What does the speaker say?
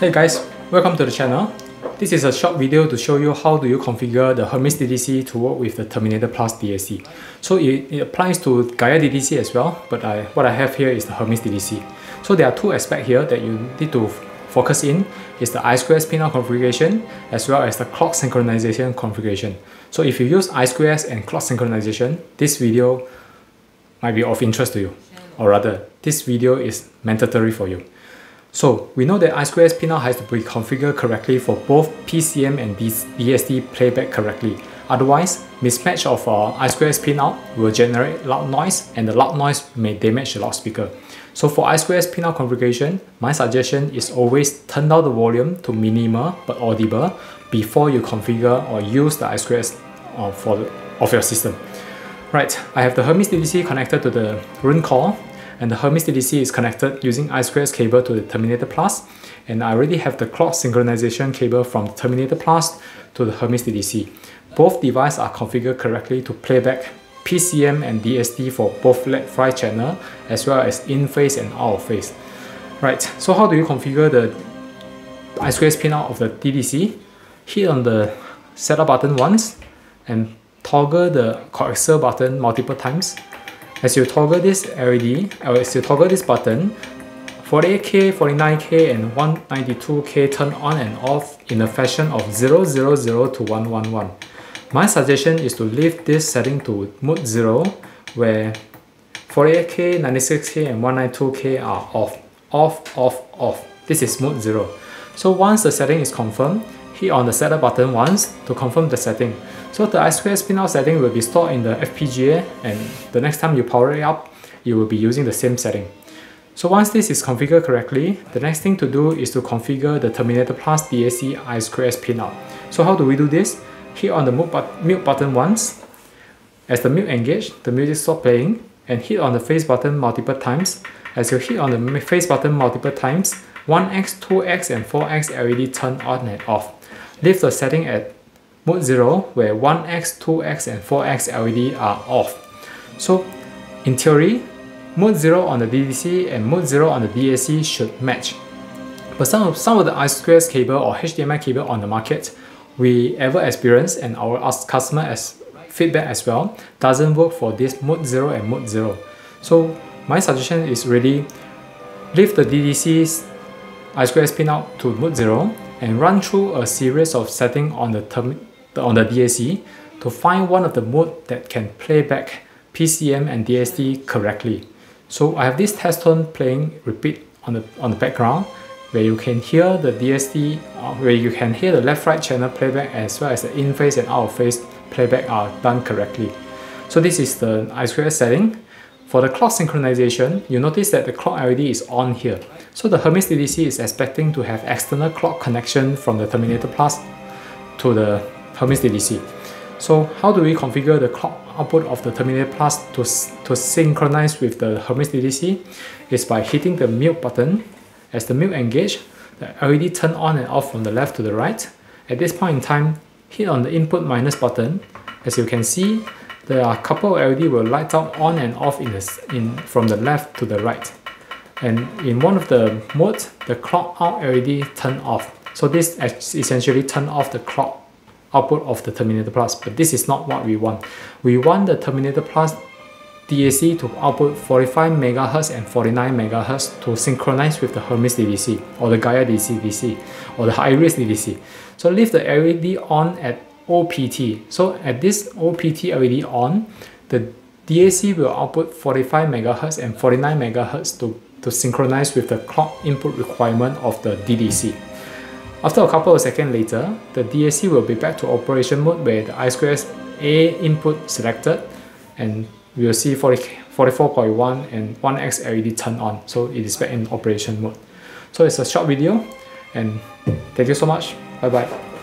Hey guys, welcome to the channel. This is a short video to show you how do you configure the Hermes DDC to work with the Terminator Plus DAC. So it, it applies to Gaia DDC as well, but I, what I have here is the Hermes DDC. So there are two aspects here that you need to focus in is the I2S pinout configuration as well as the clock synchronization configuration. So if you use I2S and clock synchronization, this video might be of interest to you. Or rather, this video is mandatory for you. So we know that I2S pinout has to be configured correctly for both PCM and DSD playback correctly. Otherwise, mismatch of uh, I2S pinout will generate loud noise and the loud noise may damage the loudspeaker. So for I2S pinout configuration, my suggestion is always turn down the volume to minimal but audible before you configure or use the I2S uh, for, of your system. Right, I have the Hermes DDC connected to the Roon core and the Hermes DDC is connected using I2S cable to the Terminator Plus and I already have the clock synchronization cable from the Terminator Plus to the Hermes DDC. Both devices are configured correctly to playback PCM and DSD for both right channel as well as in phase and out of phase. Right, so how do you configure the I2S pinout of the DDC? Hit on the setup button once and toggle the coaxial button multiple times as you toggle this LED, or uh, as you toggle this button, 48K, 49K and 192K turn on and off in a fashion of 000 to 111. My suggestion is to leave this setting to mode 0 where 48K, 96K and 192K are off. Off, off, off. This is mode 0. So once the setting is confirmed, hit on the setup button once to confirm the setting. So the I2S pinout setting will be stored in the FPGA and the next time you power it up, you will be using the same setting. So once this is configured correctly, the next thing to do is to configure the Terminator Plus DAC I2S pinout. So how do we do this? Hit on the mute button once. As the mute engage, the music stop playing and hit on the phase button multiple times. As you hit on the phase button multiple times, 1x, 2x and 4x LED turn on and off. Leave the setting at mode 0 where 1x, 2x and 4x LED are off. So in theory, mode 0 on the DDC and mode 0 on the DAC should match. But some of, some of the I2S cable or HDMI cable on the market we ever experience and our customer as feedback as well doesn't work for this mode 0 and mode 0. So my suggestion is really leave the DDC's I2S pinout to mode 0 and run through a series of settings on the term on the DAC to find one of the mode that can play back PCM and DSD correctly. So I have this test tone playing repeat on the, on the background where you can hear the DSD, uh, where you can hear the left-right channel playback as well as the in-phase and out-of-phase playback are done correctly. So this is the I2S setting. For the clock synchronization, you notice that the clock LED is on here. So the Hermes DDC is expecting to have external clock connection from the Terminator Plus to the Hermes DDC. So how do we configure the clock output of the Terminator Plus to, to synchronize with the Hermes DDC? Is by hitting the mute button. As the mute engage, the LED turn on and off from the left to the right. At this point in time, hit on the input minus button. As you can see, there are a couple of LED will light up on and off in the, in, from the left to the right. And in one of the modes, the clock out LED turn off. So this essentially turn off the clock output of the Terminator Plus, but this is not what we want. We want the Terminator Plus DAC to output 45 MHz and 49 MHz to synchronize with the Hermes DDC or the Gaia DC DC or the Iris DDC. So leave the LED on at OPT. So at this OPT LED on, the DAC will output 45 MHz and 49 MHz to, to synchronize with the clock input requirement of the DDC. After a couple of seconds later, the DAC will be back to operation mode where the I2S A input selected and we will see 44.1 and 1x LED turn on so it is back in operation mode. So it's a short video and thank you so much. Bye bye.